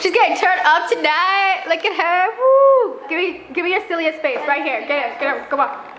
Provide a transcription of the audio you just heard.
She's getting turned up tonight. Look at her. Woo. Give me, give me your silliest face right here. Get it, get it. Come on.